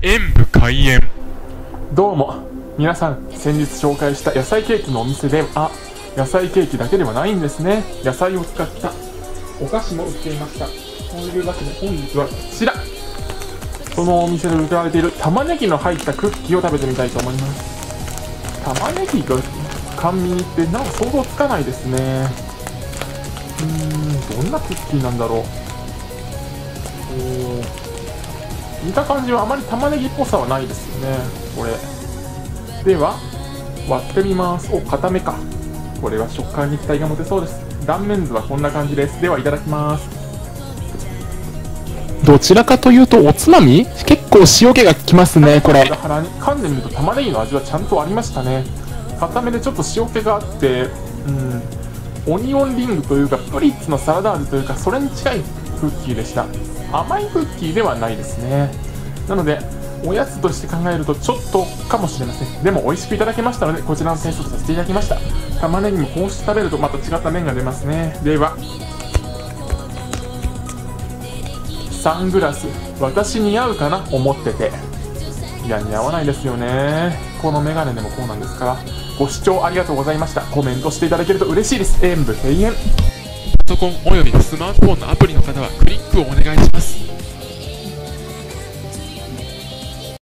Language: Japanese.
演武開演。どうも。皆さん先日紹介した野菜ケーキのお店であ野菜ケーキだけではないんですね。野菜を使ったお菓子も売っていました。というわけで本日はこちら。そのお店で売られている玉ねぎの入ったクッキーを食べてみたいと思います。玉ねぎが甘味にってなんか想像つかないですね。うーんどんなクッキーなんだろう。おー。見た感じはあまり玉ねぎっぽさはないですよね。これ。では割ってみます。お固めか。これは食感に期待が持てそうです。断面図はこんな感じです。ではいただきます。どちらかというとおつまみ？結構塩気がきますねこれ。噛んでみると玉ねぎの味はちゃんとありましたね。固めでちょっと塩気があってうんオニオンリングというかプリッツのサラダ味というかそれに近いクッキーでした。甘いクッキーではないですねなのでおやつとして考えるとちょっとかもしれません。でも美味しくいただけましたのでこちらの点数とさせていただきました。玉ねぎもこうして食べるとまた違った麺が出ますね。ではサングラス。私似合うかな？思ってて。いや似合わないですよね。このメガネでもこうなんですから。ご視聴ありがとうございました。コメントしていただけると嬉しいです。演武閉園。パソコンおよびスマートフォンのアプリの方はクリックをお願いします。